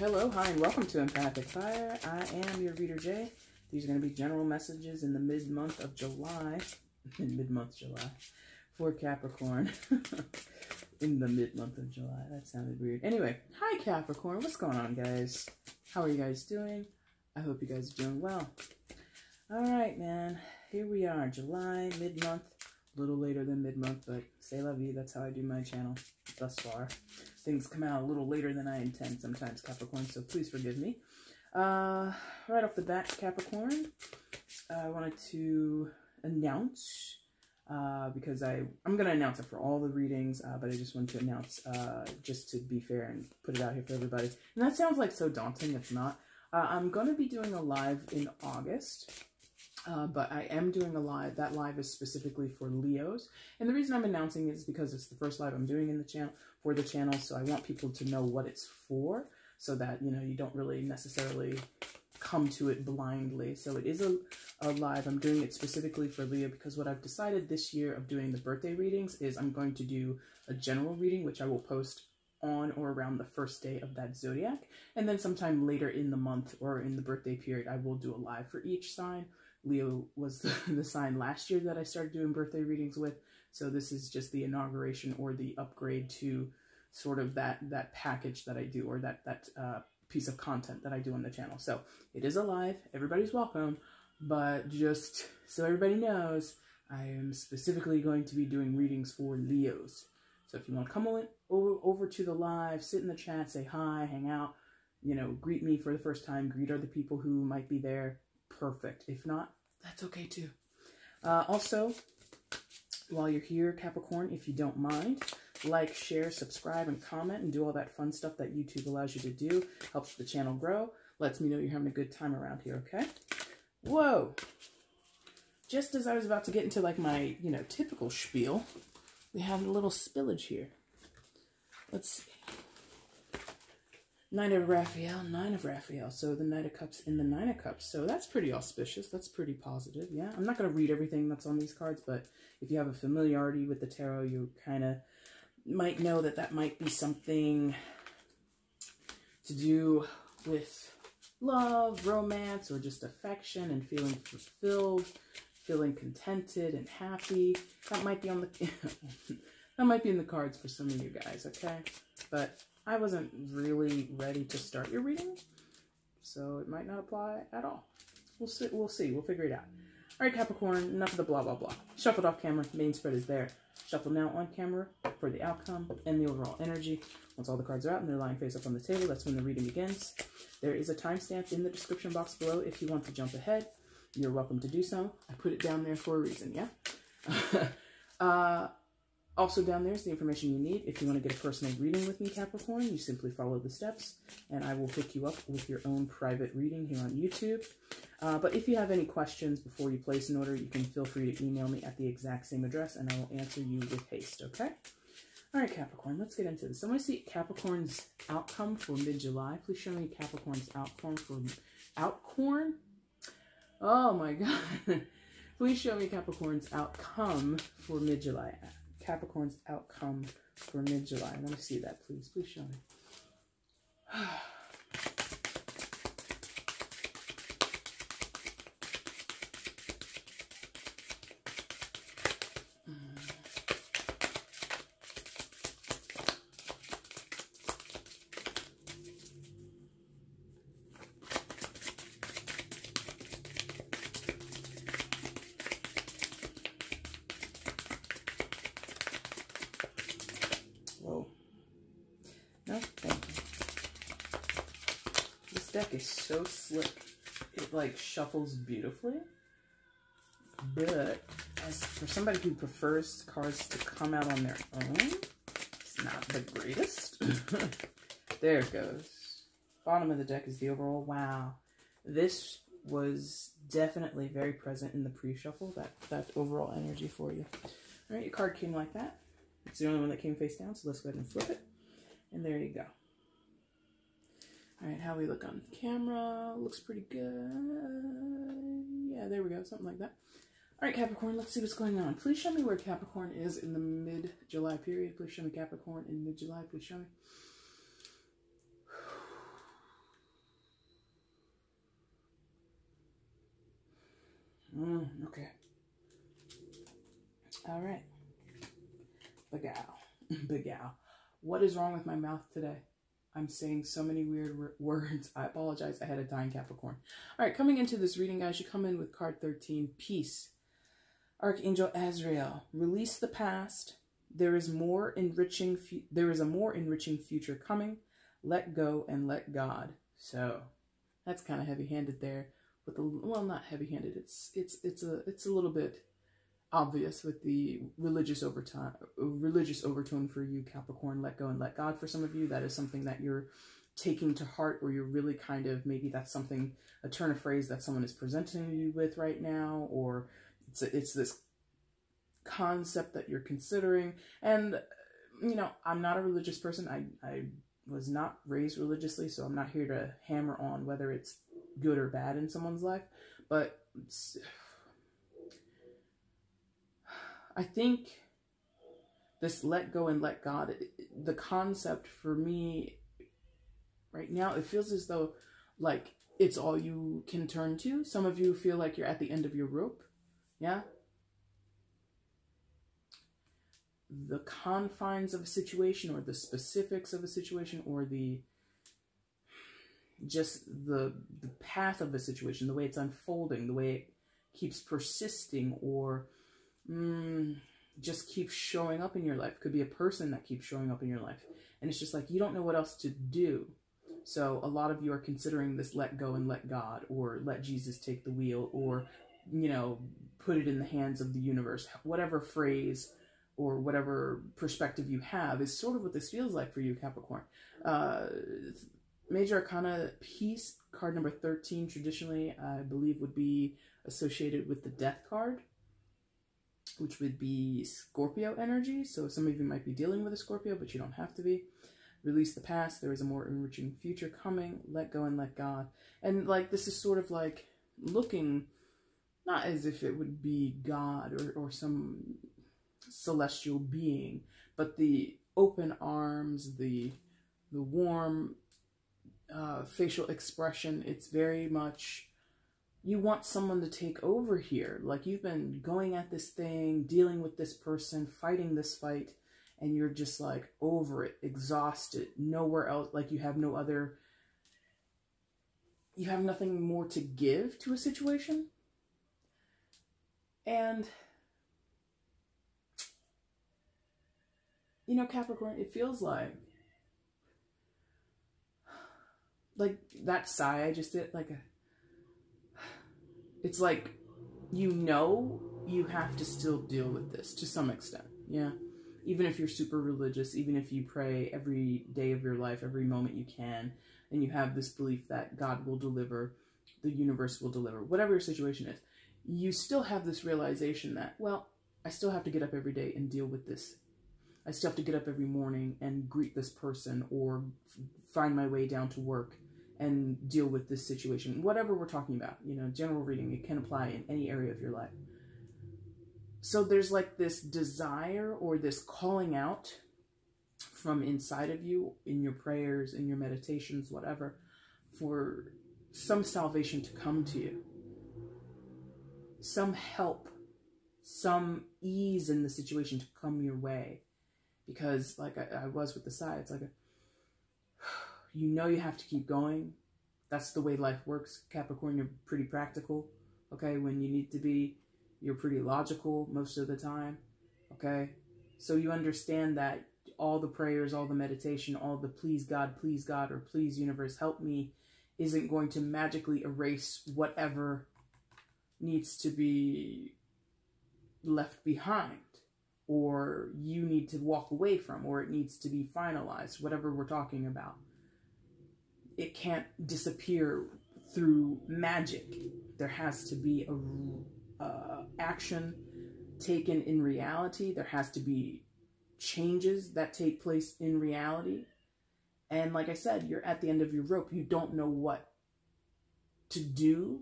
Hello, hi, and welcome to Empathic Fire. I am your reader, Jay. These are going to be general messages in the mid-month of July. In mid-month July. For Capricorn. in the mid-month of July. That sounded weird. Anyway, hi Capricorn. What's going on, guys? How are you guys doing? I hope you guys are doing well. All right, man. Here we are, July, mid-month. A little later than mid-month, but say la vie. That's how I do my channel thus far. Things come out a little later than I intend sometimes, Capricorn, so please forgive me. Uh, right off the bat, Capricorn, I wanted to announce, uh, because I, I'm going to announce it for all the readings, uh, but I just wanted to announce, uh, just to be fair and put it out here for everybody. And that sounds like so daunting, it's not. Uh, I'm going to be doing a live in August. Uh, but I am doing a live. That live is specifically for Leos. And the reason I'm announcing it is because it's the first live I'm doing in the channel for the channel. So I want people to know what it's for so that, you know, you don't really necessarily come to it blindly. So it is a, a live. I'm doing it specifically for Leo because what I've decided this year of doing the birthday readings is I'm going to do a general reading, which I will post on or around the first day of that zodiac. And then sometime later in the month or in the birthday period, I will do a live for each sign Leo was the, the sign last year that I started doing birthday readings with. So this is just the inauguration or the upgrade to sort of that that package that I do or that that uh, piece of content that I do on the channel. So it is alive. Everybody's welcome. But just so everybody knows, I am specifically going to be doing readings for Leos. So if you want to come over, over to the live, sit in the chat, say hi, hang out, you know, greet me for the first time, greet other people who might be there, perfect. If not, that's okay too. Uh, also, while you're here, Capricorn, if you don't mind, like, share, subscribe, and comment, and do all that fun stuff that YouTube allows you to do. Helps the channel grow. Lets me know you're having a good time around here, okay? Whoa! Just as I was about to get into, like, my, you know, typical spiel, we have a little spillage here. Let's see. Knight of Raphael, Nine of Raphael. So the Knight of Cups and the Nine of Cups. So that's pretty auspicious. That's pretty positive. Yeah, I'm not going to read everything that's on these cards, but if you have a familiarity with the tarot, you kind of might know that that might be something to do with love, romance, or just affection and feeling fulfilled, feeling contented and happy. That might be on the that might be in the cards for some of you guys, okay? But I wasn't really ready to start your reading, so it might not apply at all. We'll see. We'll see. We'll figure it out. All right, Capricorn, enough of the blah, blah, blah. Shuffled off camera, main spread is there. Shuffle now on camera for the outcome and the overall energy. Once all the cards are out and they're lying face up on the table, that's when the reading begins. There is a timestamp in the description box below if you want to jump ahead. You're welcome to do so. I put it down there for a reason, yeah? uh, also down there is the information you need. If you want to get a personal reading with me, Capricorn, you simply follow the steps and I will hook you up with your own private reading here on YouTube. Uh, but if you have any questions before you place an order, you can feel free to email me at the exact same address and I will answer you with haste, okay? All right, Capricorn, let's get into this. I want to see Capricorn's outcome for mid-July. Please show me Capricorn's outcome for outcorn. Oh my God. Please show me Capricorn's outcome for mid-July. Capricorn's outcome for mid-July. I want to see that, please. Please show me. deck is so slick. It like shuffles beautifully. But as for somebody who prefers cards to come out on their own, it's not the greatest. there it goes. Bottom of the deck is the overall. Wow. This was definitely very present in the pre-shuffle, that, that overall energy for you. All right, your card came like that. It's the only one that came face down, so let's go ahead and flip it. And there you go. All right, how we look on camera. Looks pretty good. Yeah, there we go, something like that. All right, Capricorn, let's see what's going on. Please show me where Capricorn is in the mid-July period. Please show me Capricorn in mid-July. Please show me. Mm, okay. All right. Begal, begal. What is wrong with my mouth today? I'm saying so many weird words. I apologize I ahead of time, Capricorn. All right, coming into this reading, guys, you come in with card 13, Peace. Archangel Azrael, release the past. There is more enriching. there is a more enriching future coming. Let go and let God. So, that's kind of heavy-handed there. With the well, not heavy-handed. It's it's it's a it's a little bit obvious with the religious overtone, religious overtone for you, Capricorn. Let go and let God. For some of you, that is something that you're taking to heart, or you're really kind of maybe that's something a turn of phrase that someone is presenting you with right now, or it's a, it's this concept that you're considering. And you know, I'm not a religious person. I I was not raised religiously, so I'm not here to hammer on whether it's good or bad in someone's life, but I think this let go and let God, the concept for me right now, it feels as though like it's all you can turn to. Some of you feel like you're at the end of your rope. Yeah. The confines of a situation or the specifics of a situation or the just the the path of a situation, the way it's unfolding, the way it keeps persisting or mm, just keeps showing up in your life. Could be a person that keeps showing up in your life. And it's just like you don't know what else to do. So a lot of you are considering this let go and let God or let Jesus take the wheel or, you know, put it in the hands of the universe. Whatever phrase or whatever perspective you have is sort of what this feels like for you, Capricorn. Uh, Major Arcana Peace, card number 13, traditionally, I believe, would be associated with the Death card which would be Scorpio energy. So some of you might be dealing with a Scorpio, but you don't have to be. Release the past. There is a more enriching future coming. Let go and let God. And like this is sort of like looking not as if it would be God or, or some celestial being, but the open arms, the the warm uh, facial expression. It's very much you want someone to take over here. Like you've been going at this thing, dealing with this person, fighting this fight, and you're just like over it, exhausted, nowhere else, like you have no other, you have nothing more to give to a situation. And, you know, Capricorn, it feels like, like that sigh I just did, like a, it's like you know you have to still deal with this to some extent. Yeah. Even if you're super religious, even if you pray every day of your life, every moment you can, and you have this belief that God will deliver, the universe will deliver, whatever your situation is, you still have this realization that, well, I still have to get up every day and deal with this. I still have to get up every morning and greet this person or find my way down to work and deal with this situation. Whatever we're talking about, you know, general reading, it can apply in any area of your life. So there's like this desire or this calling out from inside of you in your prayers, in your meditations, whatever, for some salvation to come to you, some help, some ease in the situation to come your way. Because, like I, I was with the side, it's like a, you know you have to keep going. That's the way life works. Capricorn, you're pretty practical. Okay, when you need to be, you're pretty logical most of the time. Okay, so you understand that all the prayers, all the meditation, all the please God, please God, or please universe, help me isn't going to magically erase whatever needs to be left behind or you need to walk away from or it needs to be finalized, whatever we're talking about it can't disappear through magic. There has to be a uh, action taken in reality. There has to be changes that take place in reality. And like I said, you're at the end of your rope. You don't know what to do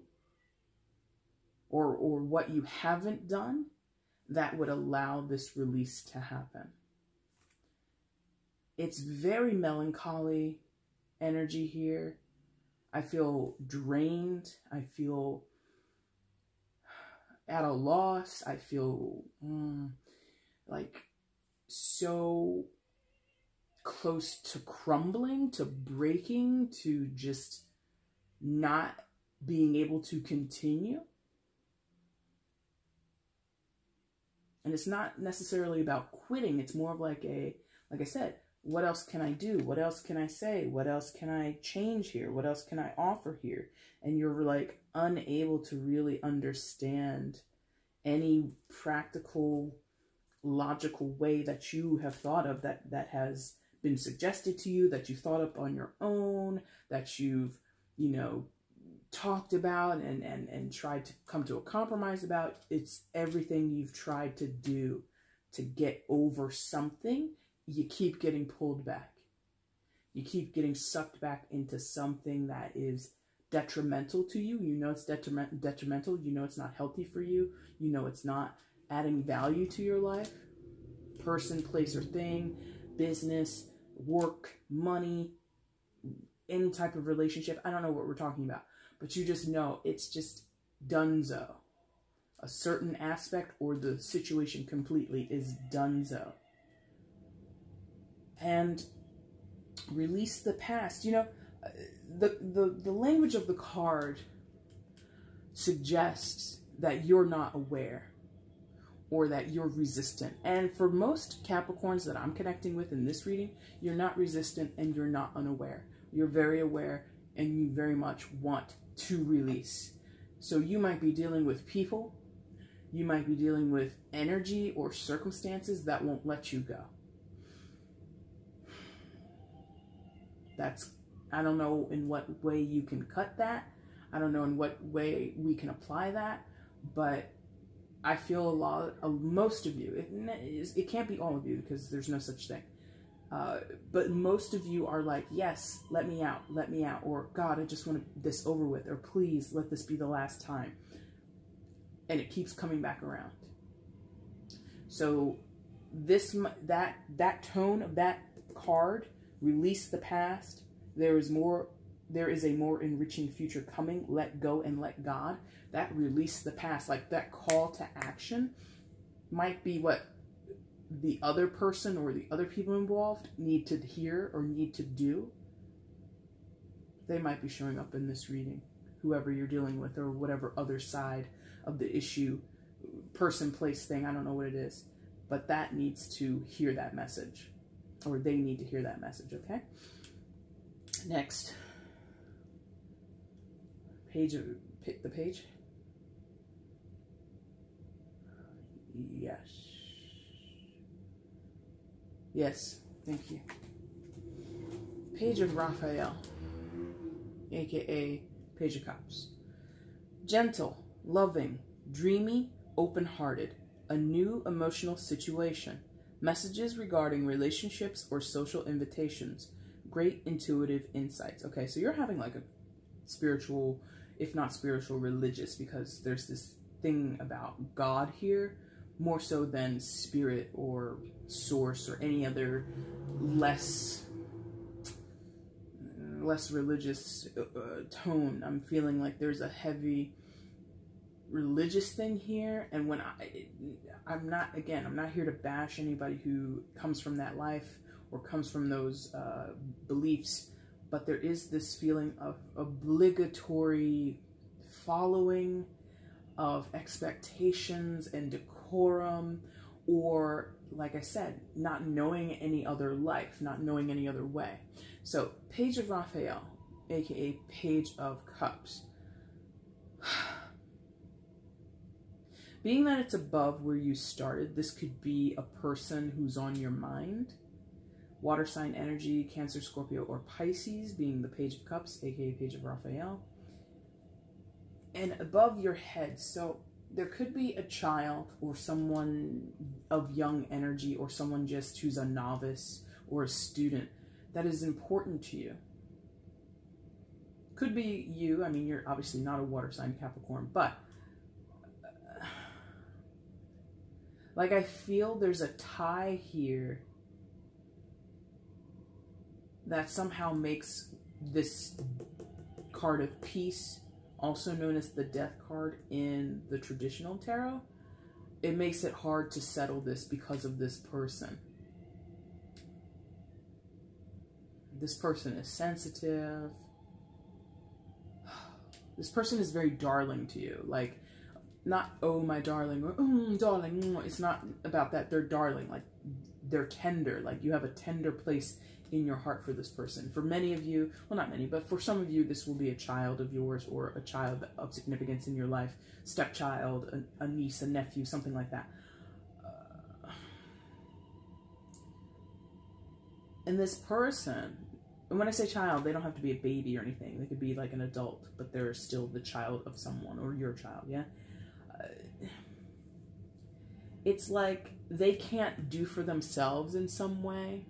or or what you haven't done that would allow this release to happen. It's very melancholy energy here. I feel drained. I feel at a loss. I feel mm, like so close to crumbling, to breaking, to just not being able to continue. And it's not necessarily about quitting. It's more of like a, like I said, what else can I do? What else can I say? What else can I change here? What else can I offer here? And you're like unable to really understand any practical, logical way that you have thought of that, that has been suggested to you, that you thought up on your own, that you've, you know, talked about and, and, and tried to come to a compromise about. It's everything you've tried to do to get over something. You keep getting pulled back. You keep getting sucked back into something that is detrimental to you. You know it's detriment, detrimental. You know it's not healthy for you. You know it's not adding value to your life. Person, place, or thing, business, work, money, any type of relationship. I don't know what we're talking about but you just know it's just dunzo. A certain aspect or the situation completely is dunzo. And release the past. You know, the, the, the language of the card suggests that you're not aware or that you're resistant. And for most Capricorns that I'm connecting with in this reading, you're not resistant and you're not unaware. You're very aware and you very much want to release. So you might be dealing with people, you might be dealing with energy or circumstances that won't let you go. That's, I don't know in what way you can cut that. I don't know in what way we can apply that, but I feel a lot, of, most of you, it, it can't be all of you because there's no such thing uh, but most of you are like, yes, let me out, let me out, or God, I just want to this over with, or please let this be the last time. And it keeps coming back around. So this that that tone of that card, release the past. There is more. There is a more enriching future coming. Let go and let God. That release the past, like that call to action, might be what the other person or the other people involved need to hear or need to do, they might be showing up in this reading, whoever you're dealing with, or whatever other side of the issue, person, place, thing, I don't know what it is. But that needs to hear that message, or they need to hear that message, okay? Next, page of, the page. Yes. Yes, thank you. Page of Raphael, aka Page of Cups. Gentle, loving, dreamy, open hearted. A new emotional situation. Messages regarding relationships or social invitations. Great intuitive insights. Okay, so you're having like a spiritual, if not spiritual, religious, because there's this thing about God here more so than spirit or source or any other less less religious uh, tone. I'm feeling like there's a heavy religious thing here and when I I'm not again I'm not here to bash anybody who comes from that life or comes from those uh, beliefs but there is this feeling of obligatory following of expectations and decorum or like I said, not knowing any other life, not knowing any other way. So, Page of Raphael, aka Page of Cups. Being that it's above where you started, this could be a person who's on your mind. Water sign energy, Cancer, Scorpio, or Pisces, being the Page of Cups, aka Page of Raphael. And above your head, so there could be a child or someone of young energy or someone just who's a novice or a student that is important to you. Could be you. I mean, you're obviously not a water sign Capricorn, but like I feel there's a tie here that somehow makes this card of peace also known as the death card in the traditional tarot, it makes it hard to settle this because of this person. This person is sensitive. This person is very darling to you. Like, not, oh, my darling, or, mm, darling. It's not about that. They're darling. Like, they're tender. Like, you have a tender place in your heart for this person. For many of you, well, not many, but for some of you, this will be a child of yours or a child of significance in your life, stepchild, a, a niece, a nephew, something like that. Uh, and this person, and when I say child, they don't have to be a baby or anything. They could be like an adult, but they're still the child of someone or your child, yeah? It's like they can't do for themselves in some way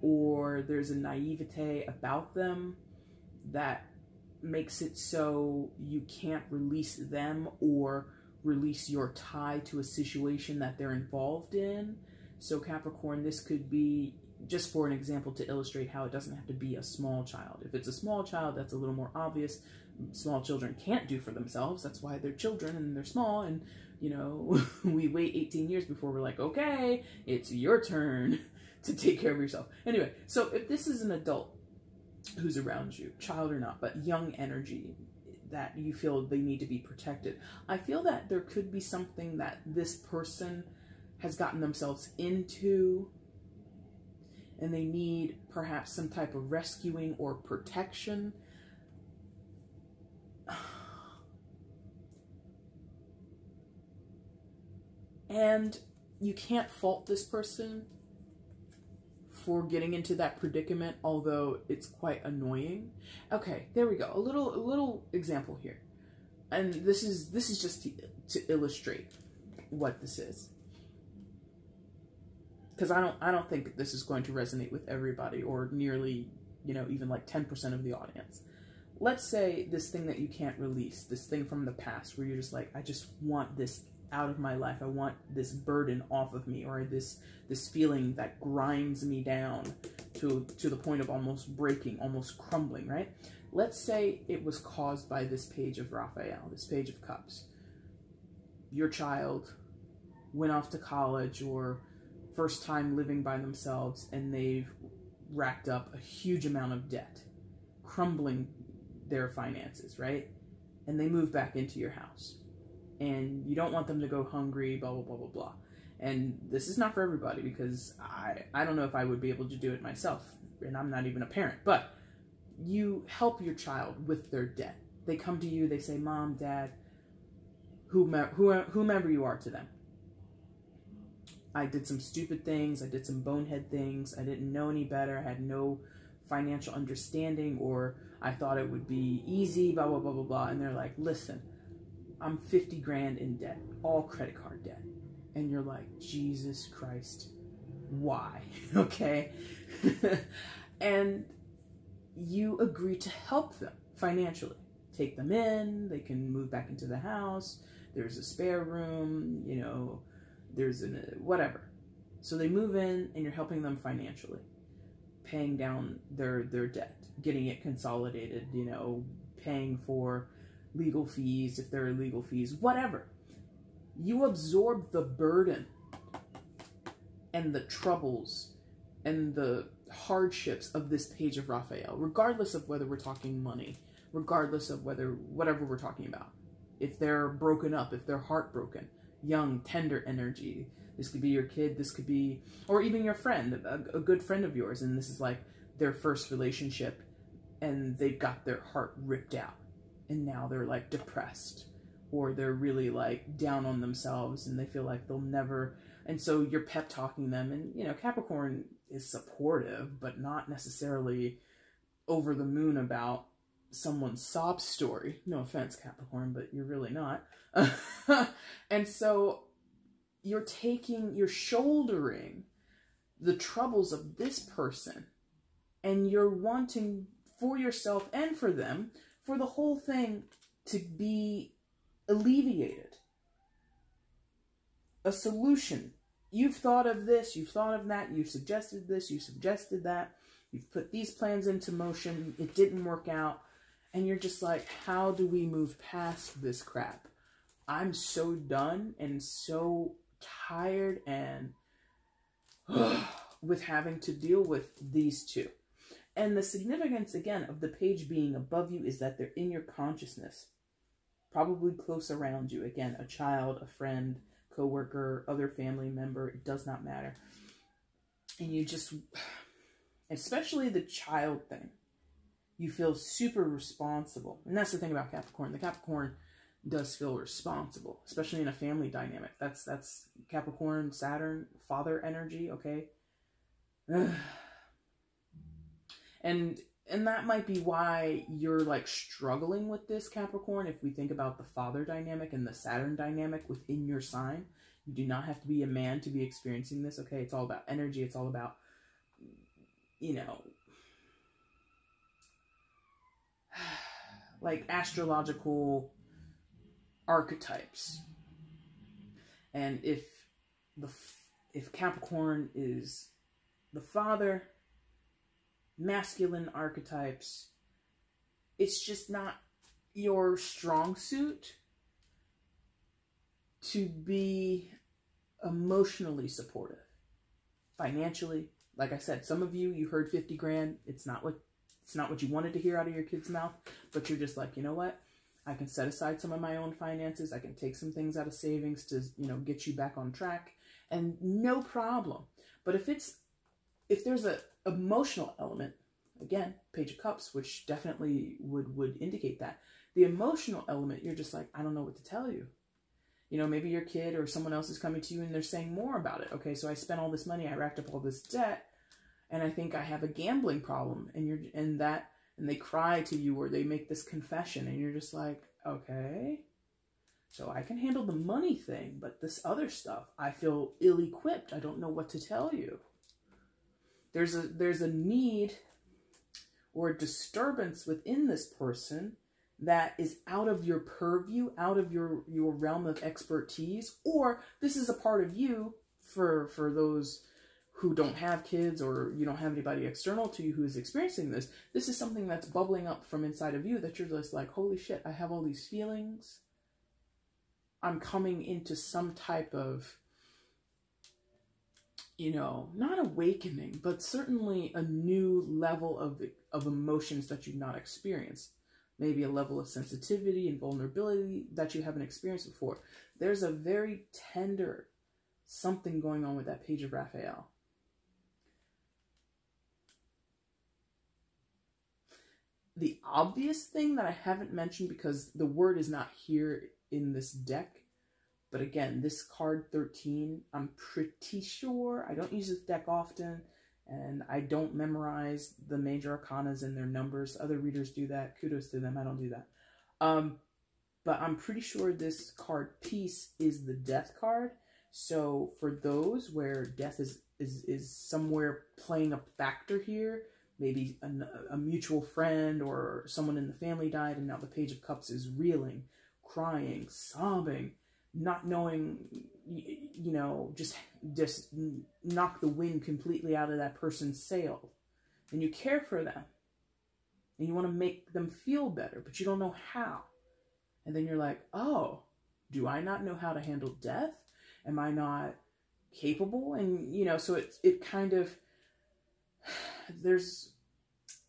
or there's a naivete about them that makes it so you can't release them or release your tie to a situation that they're involved in. So, Capricorn, this could be just for an example to illustrate how it doesn't have to be a small child. If it's a small child, that's a little more obvious. Small children can't do for themselves. That's why they're children and they're small. And, you know, we wait 18 years before we're like, okay, it's your turn to take care of yourself. Anyway, so if this is an adult who's around you, child or not, but young energy that you feel they need to be protected, I feel that there could be something that this person has gotten themselves into and they need perhaps some type of rescuing or protection. And you can't fault this person for getting into that predicament, although it's quite annoying. Okay, there we go. A little a little example here. And this is this is just to, to illustrate what this is. Cuz I don't I don't think this is going to resonate with everybody or nearly, you know, even like 10% of the audience. Let's say this thing that you can't release, this thing from the past where you're just like I just want this out of my life. I want this burden off of me or this this feeling that grinds me down to to the point of almost breaking, almost crumbling, right? Let's say it was caused by this page of Raphael, this page of cups. Your child went off to college or first time living by themselves and they've racked up a huge amount of debt, crumbling their finances, right? And they move back into your house and you don't want them to go hungry, blah, blah, blah, blah, blah. And this is not for everybody because I, I don't know if I would be able to do it myself, and I'm not even a parent, but you help your child with their debt. They come to you, they say, Mom, Dad, whomever, whomever you are to them. I did some stupid things, I did some bonehead things, I didn't know any better, I had no financial understanding, or I thought it would be easy, blah, blah, blah, blah, blah. And they're like, listen, I'm 50 grand in debt, all credit card debt. And you're like, Jesus Christ, why? okay. and you agree to help them financially. Take them in, they can move back into the house, there's a spare room, you know, there's a uh, whatever. So they move in and you're helping them financially, paying down their their debt, getting it consolidated, you know, paying for legal fees, if there are legal fees, whatever. You absorb the burden and the troubles and the hardships of this page of Raphael, regardless of whether we're talking money, regardless of whether whatever we're talking about. If they're broken up, if they're heartbroken, young, tender energy. This could be your kid, this could be, or even your friend, a, a good friend of yours, and this is like their first relationship and they've got their heart ripped out and now they're like depressed or they're really like down on themselves and they feel like they'll never and so you're pep talking them and you know capricorn is supportive but not necessarily over the moon about someone's sob story. No offense capricorn but you're really not. And so you're taking you're shouldering the troubles of this person and you're wanting for yourself and for them for the whole thing to be alleviated. A solution. You've thought of this, you've thought of that, you've suggested this, you suggested that, you've put these plans into motion, it didn't work out, And you're just like, how do we move past this crap? I'm so done and so tired and with having to deal with these two. And the significance, again, of the page being above you is that they're in your consciousness, probably close around you. Again, a child, a friend, coworker, other family member, it does not matter. And you just, especially the child thing, you feel super responsible. And that's the thing about Capricorn. The Capricorn does feel responsible, especially in a family dynamic. That's that's Capricorn, Saturn, father energy, okay? and and that might be why you're like struggling with this Capricorn if we think about the father dynamic and the Saturn dynamic within your sign. You do not have to be a man to be experiencing this, okay? It's all about energy, it's all about you know, like astrological archetypes. And if the if Capricorn is the father, masculine archetypes, it's just not your strong suit to be emotionally supportive. Financially, like I said, some of you you heard 50 grand, it's not what it's not what you wanted to hear out of your kid's mouth, but you're just like, you know what? I can set aside some of my own finances. I can take some things out of savings to, you know, get you back on track and no problem. But if it's, if there's a emotional element, again, page of cups, which definitely would, would indicate that the emotional element, you're just like, I don't know what to tell you. You know, maybe your kid or someone else is coming to you and they're saying more about it. Okay, so I spent all this money, I racked up all this debt and I think I have a gambling problem and you're and that and they cry to you or they make this confession and you're just like, okay. So I can handle the money thing, but this other stuff, I feel ill-equipped. I don't know what to tell you. There's a there's a need or a disturbance within this person that is out of your purview, out of your your realm of expertise, or this is a part of you for for those who don't have kids or you don't have anybody external to you who is experiencing this, this is something that's bubbling up from inside of you that you're just like, holy shit, I have all these feelings. I'm coming into some type of, you know, not awakening, but certainly a new level of, of emotions that you've not experienced. Maybe a level of sensitivity and vulnerability that you haven't experienced before. There's a very tender something going on with that page of Raphael the obvious thing that I haven't mentioned because the word is not here in this deck, but again, this card 13, I'm pretty sure, I don't use this deck often, and I don't memorize the major arcanas and their numbers. Other readers do that. Kudos to them. I don't do that. Um, but I'm pretty sure this card Peace is the death card. So for those where death is, is, is somewhere playing a factor here, maybe a, a, mutual friend or someone in the family died and now the page of cups is reeling crying sobbing not knowing you know just just knock the wind completely out of that person's sail. And you care for them. And you want to make them feel better but you don't know how. And then you're like oh do i not know how to handle death? Am i not capable? And you know so it it kind of there's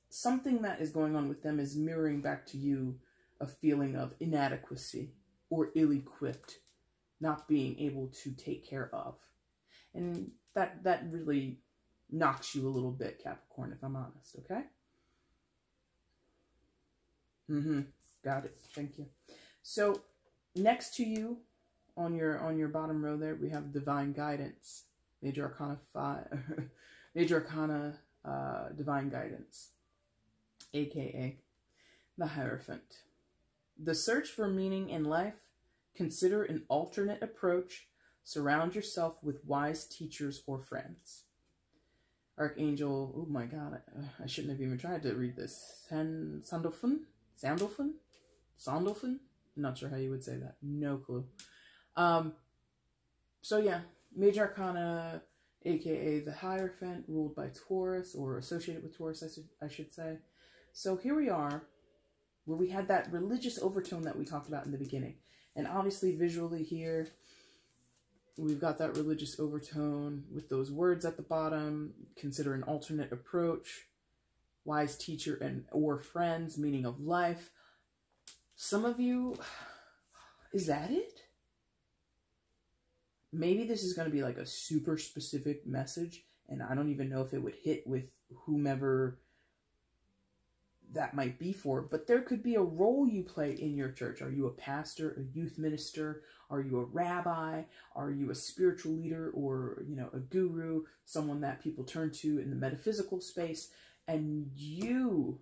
something that is going on with them is mirroring back to you a feeling of inadequacy or ill-equipped, not being able to take care of. And that that really knocks you a little bit, Capricorn, if I'm honest, okay? Mm-hmm. Got it. Thank you. So next to you on your on your bottom row there, we have divine guidance. Major Arcana five Major Arcana uh, divine guidance aka the Hierophant. The search for meaning in life, consider an alternate approach, surround yourself with wise teachers or friends. Archangel, oh my god, I, I shouldn't have even tried to read this. San? Sandalphon? Sandalphon? not sure how you would say that. No clue. Um, so yeah, Major Arcana, aka the Hierophant, ruled by Taurus, or associated with Taurus, I, should, I should say. So here we are where we had that religious overtone that we talked about in the beginning. And obviously, visually here, we've got that religious overtone with those words at the bottom. Consider an alternate approach. Wise teacher and or friends, meaning of life. Some of you, is that it? Maybe this is going to be like a super specific message, and I don't even know if it would hit with whomever that might be for, but there could be a role you play in your church. Are you a pastor, a youth minister? Are you a rabbi? Are you a spiritual leader or, you know, a guru, someone that people turn to in the metaphysical space? And you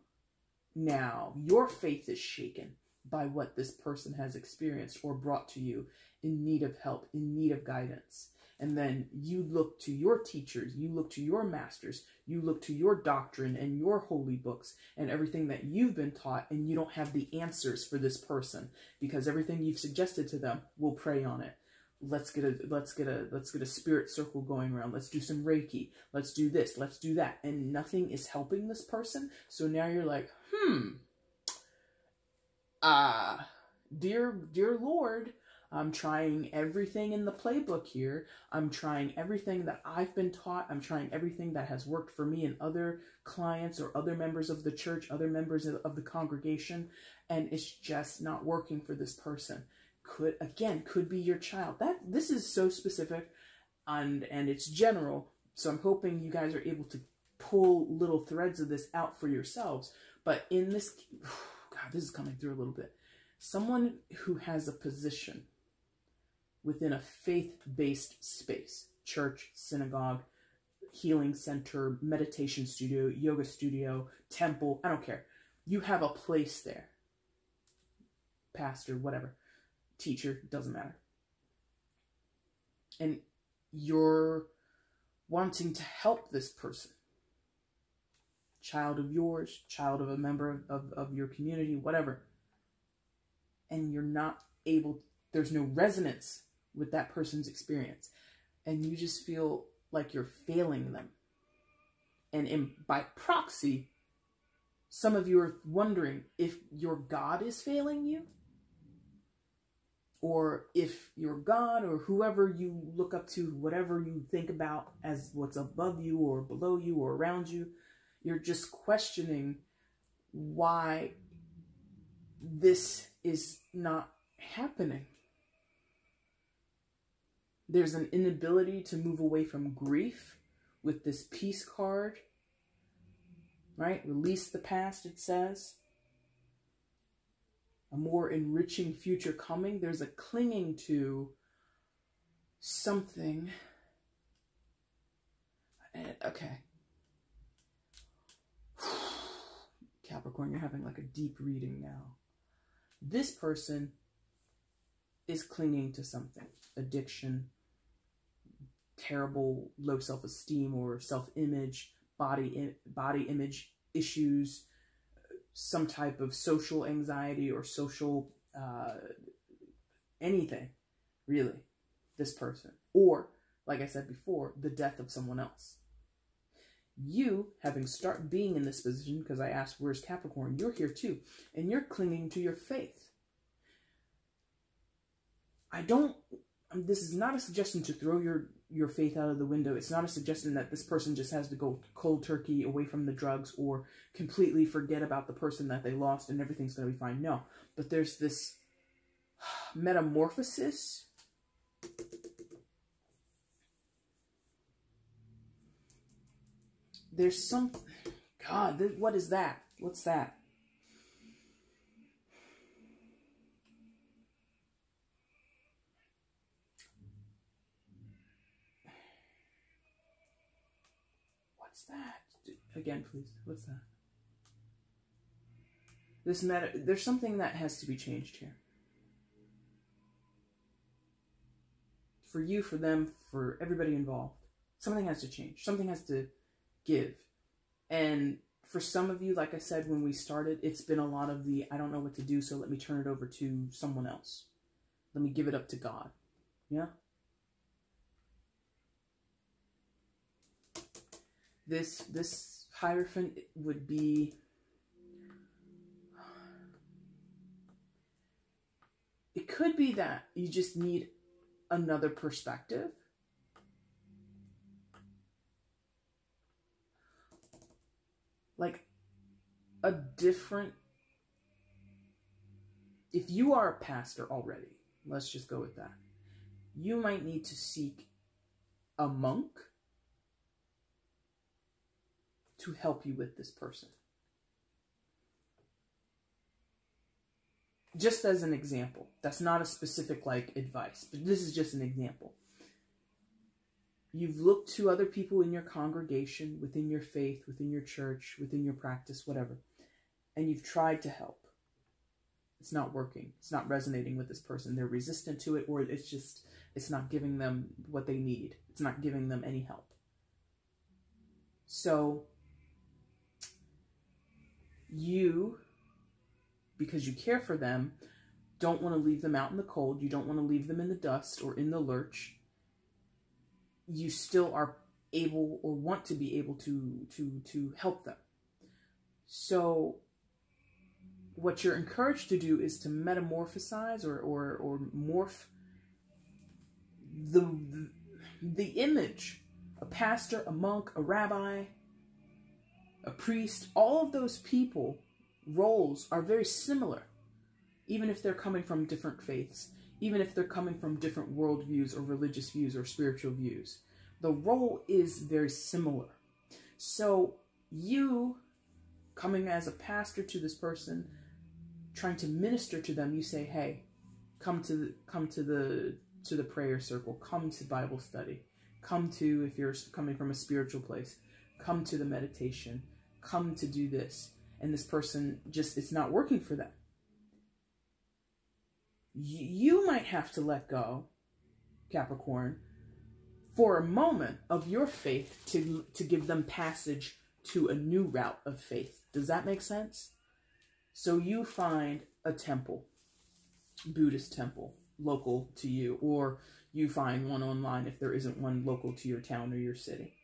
now, your faith is shaken by what this person has experienced or brought to you in need of help, in need of guidance. And then you look to your teachers, you look to your masters, you look to your doctrine and your holy books and everything that you've been taught, and you don't have the answers for this person because everything you've suggested to them will pray on it. Let's get a let's get a let's get a spirit circle going around. Let's do some Reiki. Let's do this. Let's do that. And nothing is helping this person. So now you're like, hmm. Ah, uh, dear dear Lord, I'm trying everything in the playbook here. I'm trying everything that I've been taught. I'm trying everything that has worked for me and other clients or other members of the church, other members of the congregation, and it's just not working for this person. Could again could be your child. That this is so specific and and it's general. So I'm hoping you guys are able to pull little threads of this out for yourselves. But in this God, this is coming through a little bit. Someone who has a position within a faith based space church, synagogue, healing center, meditation studio, yoga studio, temple I don't care. You have a place there. Pastor, whatever, teacher, doesn't matter. And you're wanting to help this person child of yours, child of a member of, of your community, whatever. And you're not able, there's no resonance with that person's experience. And you just feel like you're failing them. And in, by proxy, some of you are wondering if your God is failing you, or if your God or whoever you look up to, whatever you think about as what's above you or below you or around you, you're just questioning why this is not happening. There's an inability to move away from grief with this peace card. Right? Release the past, it says. A more enriching future coming. There's a clinging to something. Eh, okay. Capricorn, you're having like a deep reading now. This person is clinging to something addiction, terrible low self-esteem or self-image, body body image issues, some type of social anxiety or social uh, anything, really, this person. Or, like I said before, the death of someone else. You, having start being in this position, because I asked, where's Capricorn? You're here too. And you're clinging to your faith. I don't, this is not a suggestion to throw your your faith out of the window. It's not a suggestion that this person just has to go cold turkey away from the drugs or completely forget about the person that they lost and everything's going to be fine. No, but there's this metamorphosis. There's some, God, what is that? What's that? that? Again, please. What's that? This matter. There's something that has to be changed here. For you, for them, for everybody involved. Something has to change. Something has to give. And for some of you, like I said when we started, it's been a lot of the I don't know what to do, so let me turn it over to someone else. Let me give it up to God. Yeah? this this hierophant would be it could be that you just need another perspective. Like a different. If you are a pastor already, let's just go with that. You might need to seek a monk to help you with this person. Just as an example, that's not a specific like advice, but this is just an example. You've looked to other people in your congregation, within your faith, within your church, within your practice, whatever, and you've tried to help. It's not working. It's not resonating with this person. They're resistant to it, or it's just, it's not giving them what they need. It's not giving them any help. So, you, because you care for them, don't want to leave them out in the cold. You don't want to leave them in the dust or in the lurch. You still are able or want to be able to to to help them. So what you're encouraged to do is to metamorphosize or or, or morph the, the the image a pastor, a monk, a rabbi, a priest, all of those people roles are very similar, even if they're coming from different faiths, even if they're coming from different worldviews or religious views or spiritual views. The role is very similar. So you coming as a pastor to this person, trying to minister to them, you say, "Hey, come to the, come to the to the prayer circle, come to Bible study, come to if you're coming from a spiritual place, come to the meditation, come to do this." and this person just it's not working for them. You might have to let go capricorn for a moment of your faith to to give them passage to a new route of faith. Does that make sense? So you find a temple buddhist temple local to you or you find one online if there isn't one local to your town or your city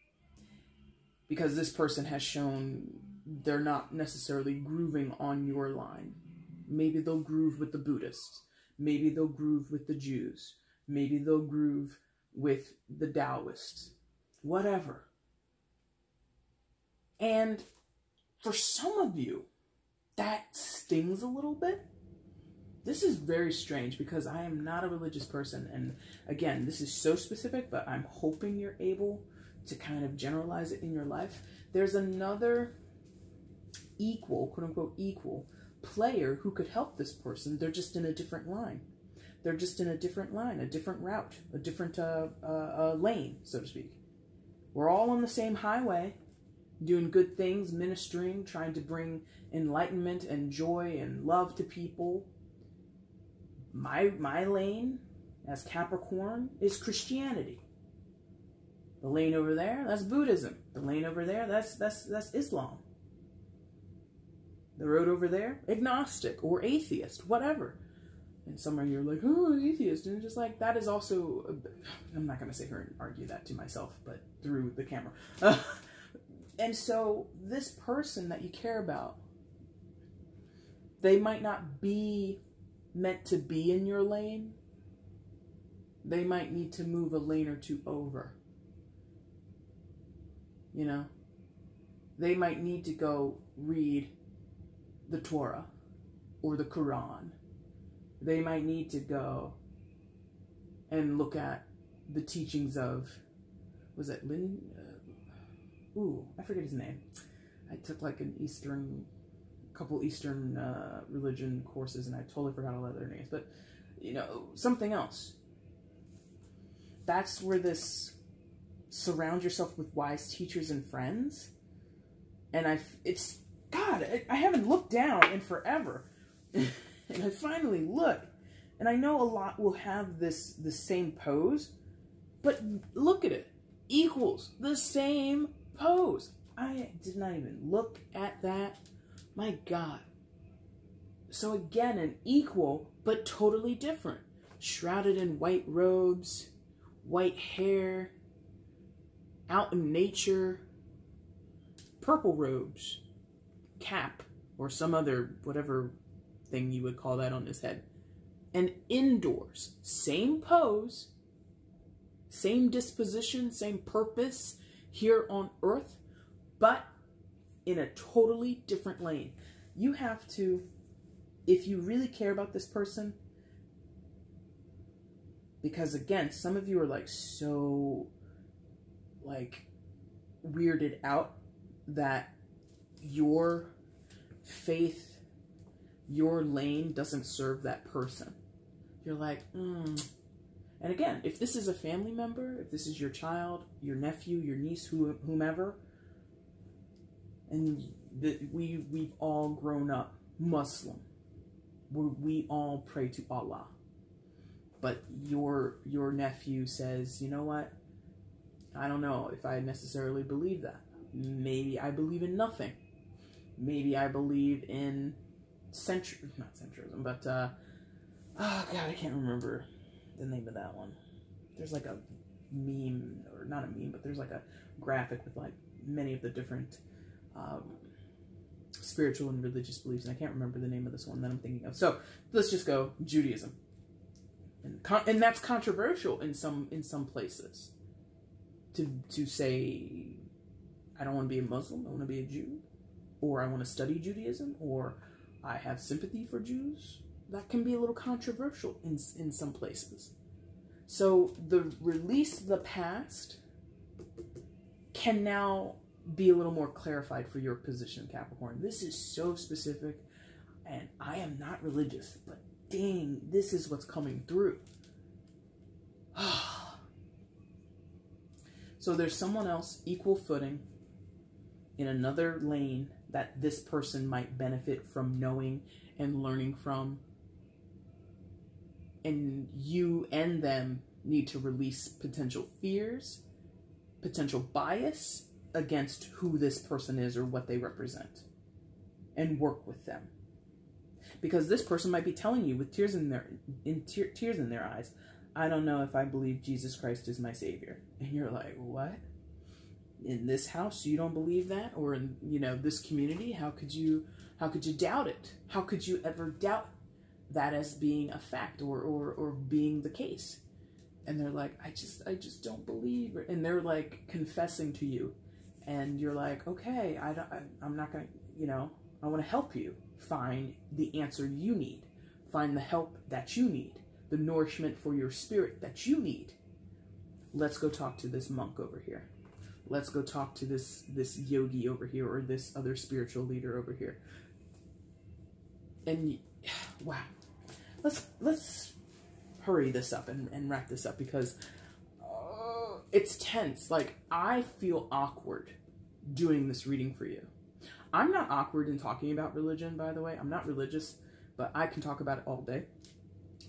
because this person has shown they're not necessarily grooving on your line. Maybe they'll groove with the Buddhists. Maybe they'll groove with the Jews. Maybe they'll groove with the Taoists. Whatever. And for some of you, that stings a little bit. This is very strange because I am not a religious person. And again, this is so specific, but I'm hoping you're able to kind of generalize it in your life. There's another equal, quote unquote, equal player who could help this person. They're just in a different line. They're just in a different line, a different route, a different uh, uh, uh, lane, so to speak. We're all on the same highway, doing good things, ministering, trying to bring enlightenment and joy and love to people. My my lane as Capricorn is Christianity. The lane over there, that's Buddhism. The lane over there, that's that's that's Islam. The road over there, agnostic or atheist, whatever. And some of you are like, oh, atheist. And just like, that is also, I'm not going to sit here and argue that to myself, but through the camera. And so this person that you care about, they might not be meant to be in your lane. They might need to move a lane or two over. You know? They might need to go read the Torah or the Quran. They might need to go and look at the teachings of, was it Lin? Uh, ooh, I forget his name. I took like an Eastern, couple Eastern uh, religion courses and I totally forgot all their names, but you know, something else. That's where this surround yourself with wise teachers and friends. And I, it's God, I haven't looked down in forever. and I finally look. And I know a lot will have this the same pose, but look at it. Equals the same pose. I did not even look at that. My God. So again, an equal, but totally different. Shrouded in white robes, white hair, out in nature, purple robes, cap or some other whatever thing you would call that on his head. And indoors, same pose, same disposition, same purpose here on earth, but in a totally different lane. You have to, if you really care about this person, because again, some of you are like so like weirded out that your faith, your lane doesn't serve that person. You're like, mm. And again, if this is a family member, if this is your child, your nephew, your niece, whomever, and we we've all grown up Muslim, we we all pray to Allah but your your nephew says, you know what? I don't know if I necessarily believe that. Maybe I believe in nothing. Maybe I believe in centr not centrism, but uh, oh god, I can't remember the name of that one. There's like a meme, or not a meme, but there's like a graphic with like many of the different um, spiritual and religious beliefs, and I can't remember the name of this one that I'm thinking of. So let's just go Judaism and, and that's controversial in some in some places. To to say, I don't want to be a Muslim, I want to be a Jew, or I want to study Judaism, or I have sympathy for Jews. That can be a little controversial in in some places. So the release of the past can now be a little more clarified for your position, Capricorn. This is so specific, and I am not religious, but dang, this is what's coming through. So there's someone else equal footing in another lane that this person might benefit from knowing and learning from. And you and them need to release potential fears, potential bias against who this person is or what they represent, and work with them because this person might be telling you with tears in their in te- tears in their eyes, I don't know if I believe Jesus Christ is my savior. And you're like, "What? In this house you don't believe that or in, you know, this community, how could you how could you doubt it? How could you ever doubt that as being a fact or or or being the case?" And they're like, "I just I just don't believe." And they're like confessing to you. And you're like, "Okay, I don't I, I'm not going to, you know, I want to help you." find the answer you need, find the help that you need, the nourishment for your spirit that you need. Let's go talk to this monk over here. Let's go talk to this this yogi over here or this other spiritual leader over here. And wow. Let's let's hurry this up and, and wrap this up because uh, it's tense. Like I feel awkward doing this reading for you. I'm not awkward in talking about religion, by the way. I'm not religious, but I can talk about it all day.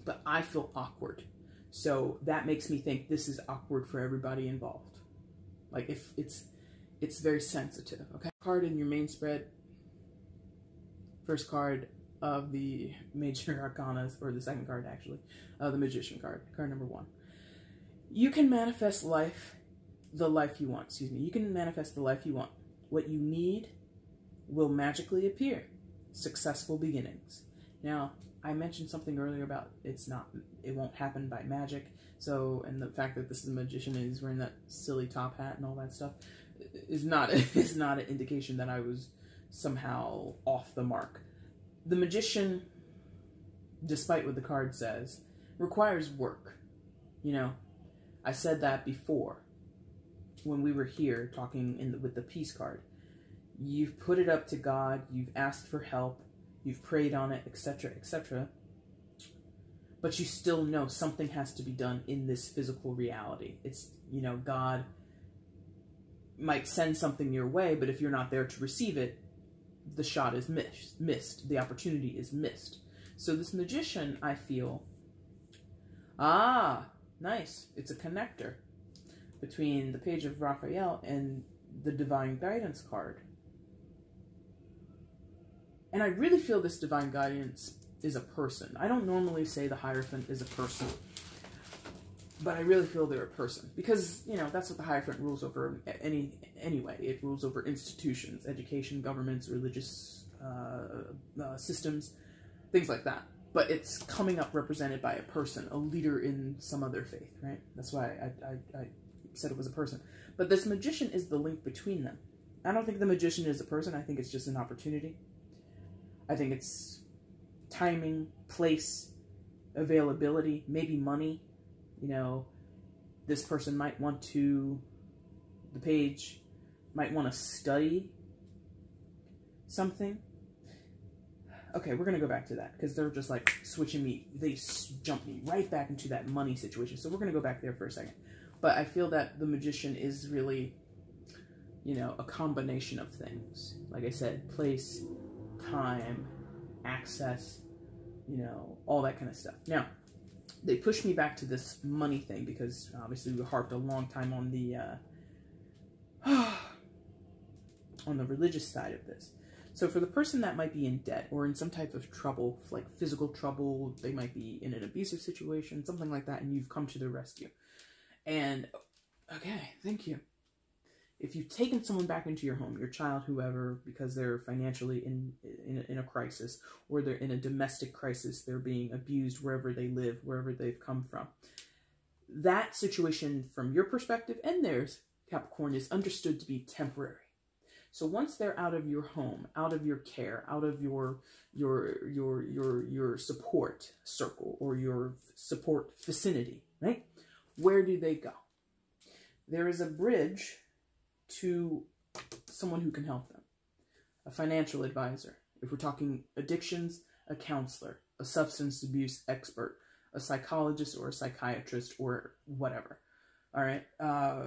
But I feel awkward. So that makes me think this is awkward for everybody involved. Like if it's it's very sensitive, okay? Card in your main spread. First card of the major arcanas, or the second card actually, uh, the magician card, card number one. You can manifest life, the life you want, excuse me. You can manifest the life you want. What you need will magically appear. Successful beginnings. Now, I mentioned something earlier about it's not, it won't happen by magic. So, and the fact that this is a magician and he's wearing that silly top hat and all that stuff is not is not an indication that I was somehow off the mark. The magician, despite what the card says, requires work. You know, I said that before when we were here talking in the, with the peace card. You've put it up to God, you've asked for help, you've prayed on it, etc., etc. But you still know something has to be done in this physical reality. It's, you know, God might send something your way, but if you're not there to receive it, the shot is missed, missed. The opportunity is missed. So this magician, I feel, ah, nice. It's a connector between the page of Raphael and the divine guidance card. And I really feel this divine guidance is a person. I don't normally say the Hierophant is a person, but I really feel they're a person because, you know, that's what the Hierophant rules over any anyway. It rules over institutions, education, governments, religious uh, uh, systems, things like that. but it's coming up represented by a person, a leader in some other faith, right? That's why I, I, I said it was a person. But this magician is the link between them. I don't think the magician is a person. I think it's just an opportunity. I think it's timing, place, availability, maybe money. You know, this person might want to, the page might want to study something. Okay, we're going to go back to that because they're just like switching me. They jump me right back into that money situation. So we're going to go back there for a second. But I feel that the magician is really, you know, a combination of things. Like I said, place, time, access, you know, all that kind of stuff. Now, they pushed me back to this money thing because obviously we harped a long time on the uh, on the religious side of this. So for the person that might be in debt or in some type of trouble, like physical trouble, they might be in an abusive situation, something like that, and you've come to their rescue. And okay, thank you if you've taken someone back into your home, your child, whoever, because they're financially in, in, in a crisis or they're in a domestic crisis, they're being abused wherever they live, wherever they've come from. That situation, from your perspective and theirs, Capricorn, is understood to be temporary. So once they're out of your home, out of your care, out of your your your your your support circle or your support vicinity, right? Where do they go? There is a bridge to someone who can help them. A financial advisor. If we're talking addictions, a counselor, a substance abuse expert, a psychologist or a psychiatrist or whatever. All right. Uh,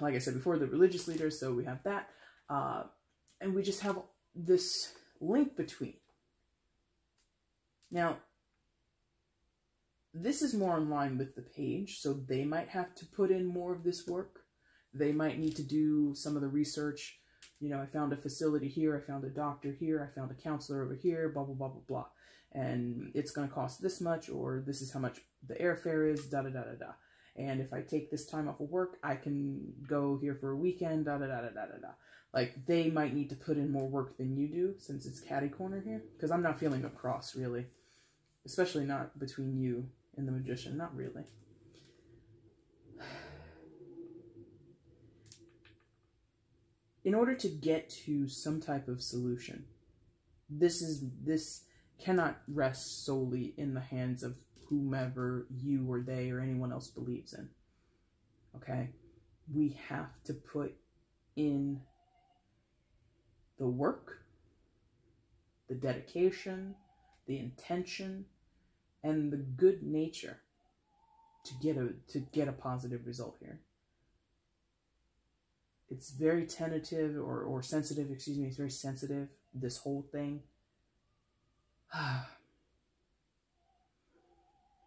like I said before, the religious leaders, so we have that. Uh, and we just have this link between. Now, this is more in line with the page, so they might have to put in more of this work they might need to do some of the research. You know, I found a facility here, I found a doctor here, I found a counselor over here, blah, blah, blah, blah, blah. And it's going to cost this much, or this is how much the airfare is, da, da, da, da, da. And if I take this time off of work, I can go here for a weekend, da, da, da, da, da, da, da. Like, they might need to put in more work than you do, since it's catty corner here. Because I'm not feeling a cross, really. Especially not between you and the magician, not really. In order to get to some type of solution, this is this cannot rest solely in the hands of whomever you or they or anyone else believes in. Okay? We have to put in the work, the dedication, the intention, and the good nature to get a to get a positive result here it's very tentative or, or sensitive, excuse me, it's very sensitive, this whole thing.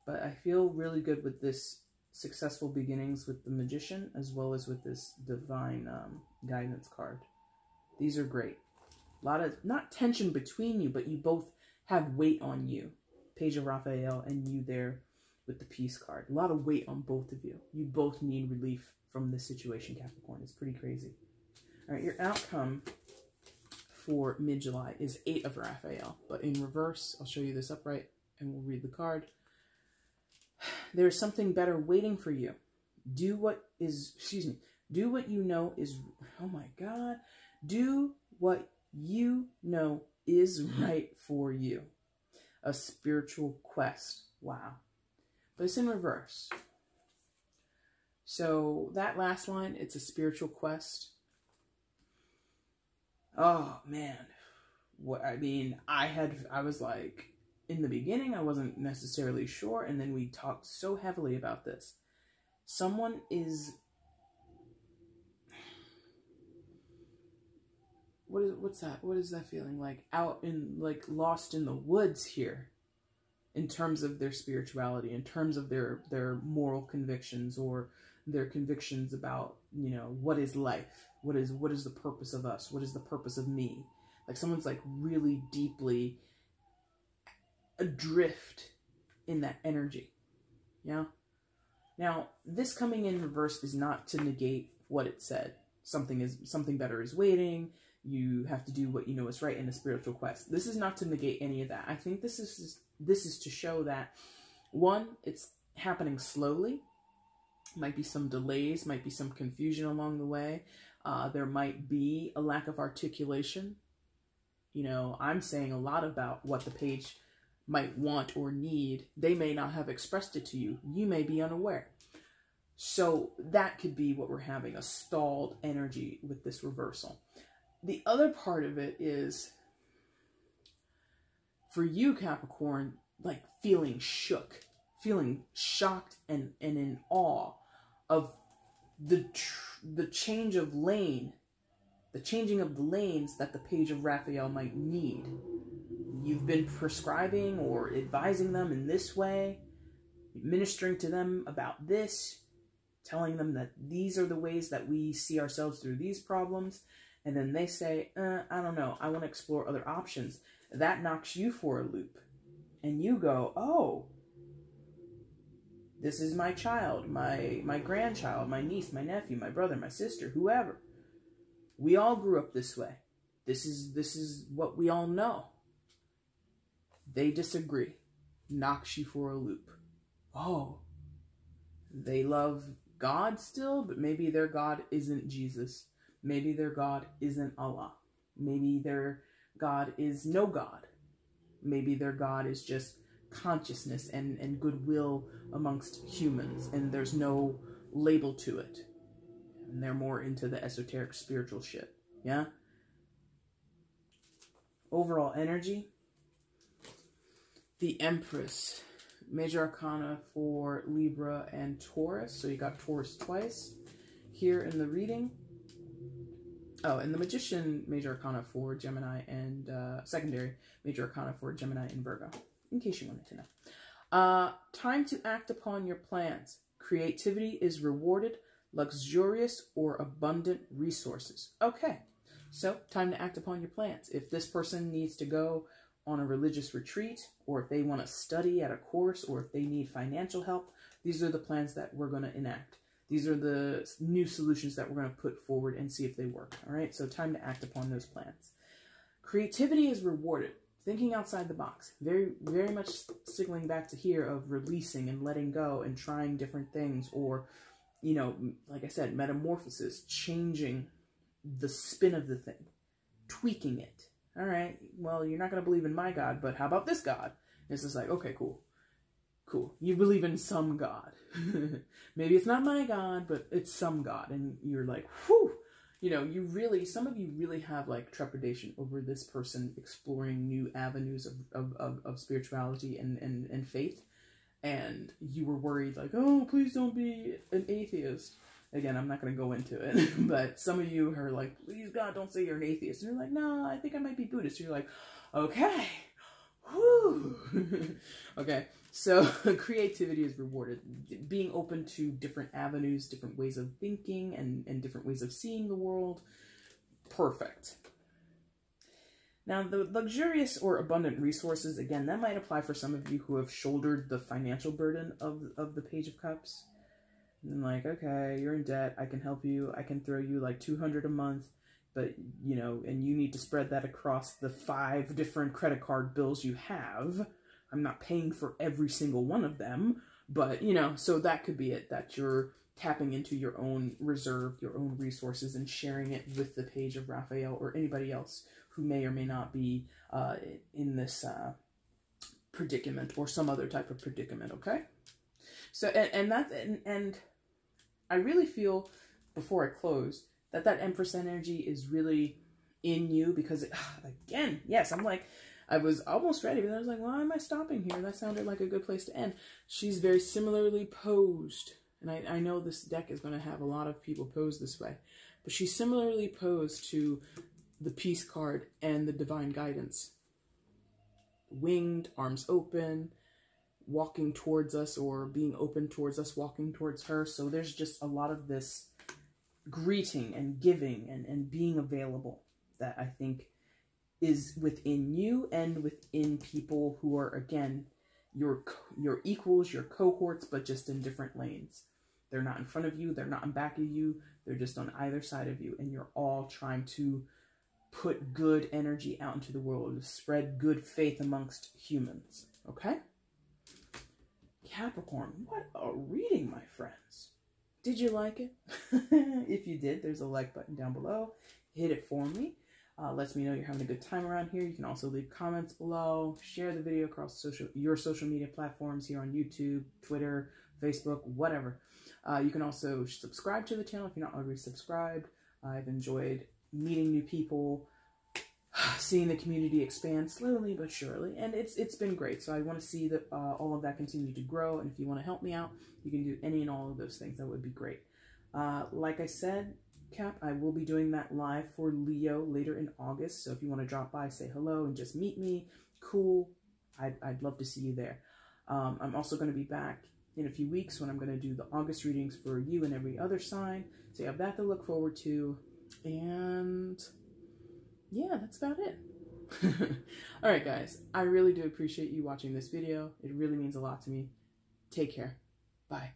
but I feel really good with this successful beginnings with the magician as well as with this divine um, guidance card. These are great. A lot of, not tension between you, but you both have weight on you. Page of Raphael and you there with the peace card. A lot of weight on both of you. You both need relief from this situation, Capricorn. It's pretty crazy. All right, your outcome for mid-July is Eight of Raphael, but in reverse, I'll show you this upright and we'll read the card. There's something better waiting for you. Do what is, excuse me, do what you know is, oh my God, do what you know is right for you. A spiritual quest. Wow. But it's in reverse. So that last line, it's a spiritual quest. Oh man. What I mean, I had I was like in the beginning I wasn't necessarily sure and then we talked so heavily about this. Someone is what is what's that? What is that feeling like out in like lost in the woods here? in terms of their spirituality, in terms of their their moral convictions or their convictions about you know what is life? What is what is the purpose of us? What is the purpose of me? Like someone's like really deeply adrift in that energy yeah now this coming in reverse is not to negate what it said. Something is something better is waiting. You have to do what you know is right in a spiritual quest. This is not to negate any of that. I think this is this is to show that one, it's happening slowly. Might be some delays, might be some confusion along the way. Uh, there might be a lack of articulation. You know, I'm saying a lot about what the page might want or need. They may not have expressed it to you. You may be unaware. So that could be what we're having a stalled energy with this reversal. The other part of it is for you, Capricorn, like feeling shook, feeling shocked and, and in awe of the the change of lane, the changing of the lanes that the page of Raphael might need. You've been prescribing or advising them in this way, ministering to them about this, telling them that these are the ways that we see ourselves through these problems, and then they say, uh, I don't know, I want to explore other options. That knocks you for a loop. And you go, oh, this is my child, my my grandchild, my niece, my nephew, my brother, my sister, whoever. We all grew up this way. This is this is what we all know. They disagree. Knocks you for a loop. Oh. They love God still, but maybe their God isn't Jesus. Maybe their God isn't Allah. Maybe their God is no God. Maybe their God is just consciousness and, and goodwill amongst humans, and there's no label to it. And they're more into the esoteric spiritual shit. Yeah? Overall energy. The Empress. Major Arcana for Libra and Taurus. So you got Taurus twice here in the reading. Oh, and the Magician Major Arcana for Gemini and uh, Secondary Major Arcana for Gemini and Virgo in case you wanted to know. Uh, time to act upon your plans. Creativity is rewarded, luxurious or abundant resources. Okay, so time to act upon your plans. If this person needs to go on a religious retreat, or if they want to study at a course, or if they need financial help, these are the plans that we're going to enact. These are the new solutions that we're going to put forward and see if they work. All right, so time to act upon those plans. Creativity is rewarded thinking outside the box very very much signaling back to here of releasing and letting go and trying different things or you know like i said metamorphosis changing the spin of the thing tweaking it. All right well you're not going to believe in my god but how about this god? And it's just like okay cool. Cool. You believe in some god. Maybe it's not my god but it's some god. And you're like whew you know, you really, some of you really have like trepidation over this person exploring new avenues of, of, of, of spirituality and, and, and faith. And you were worried, like, oh, please don't be an atheist. Again, I'm not going to go into it, but some of you are like, please, God, don't say you're an atheist. And you're like, no, I think I might be Buddhist. You're like, okay, Whew. okay, so creativity is rewarded. Being open to different avenues, different ways of thinking, and, and different ways of seeing the world. Perfect. Now, the luxurious or abundant resources, again, that might apply for some of you who have shouldered the financial burden of, of the Page of Cups. And like, okay, you're in debt. I can help you. I can throw you like 200 a month but you know, and you need to spread that across the five different credit card bills you have. I'm not paying for every single one of them, but you know, so that could be it that you're tapping into your own reserve, your own resources, and sharing it with the page of Raphael or anybody else who may or may not be uh, in this uh, predicament or some other type of predicament. Okay, so and, and that and, and I really feel before I close that that Empress energy is really in you because, it, again, yes, I'm like, I was almost ready, but I was like, why am I stopping here? That sounded like a good place to end. She's very similarly posed, and I, I know this deck is going to have a lot of people posed this way, but she's similarly posed to the Peace card and the Divine Guidance. Winged, arms open, walking towards us or being open towards us, walking towards her. So there's just a lot of this greeting and giving and, and being available that I think is within you and within people who are again your your equals, your cohorts, but just in different lanes. They're not in front of you, they're not in back of you, they're just on either side of you, and you're all trying to put good energy out into the world, spread good faith amongst humans. Okay? Capricorn, what a reading, my friends. Did you like it? if you did, there's a like button down below. Hit it for me. Uh, lets me know you're having a good time around here. You can also leave comments below, share the video across social your social media platforms here on YouTube, Twitter, Facebook, whatever. Uh, you can also subscribe to the channel if you're not already subscribed. I've enjoyed meeting new people, seeing the community expand slowly but surely, and it's it's been great. So I want to see that uh, all of that continue to grow. And if you want to help me out, you can do any and all of those things. That would be great. Uh, like I said, Cap, I will be doing that live for Leo later in August. So if you want to drop by, say hello, and just meet me, cool. I'd, I'd love to see you there. Um, I'm also going to be back in a few weeks when I'm going to do the August readings for you and every other sign. So you have that to look forward to. And yeah, that's about it. All right, guys, I really do appreciate you watching this video. It really means a lot to me. Take care. Bye.